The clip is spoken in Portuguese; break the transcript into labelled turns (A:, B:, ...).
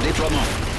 A: déploiement.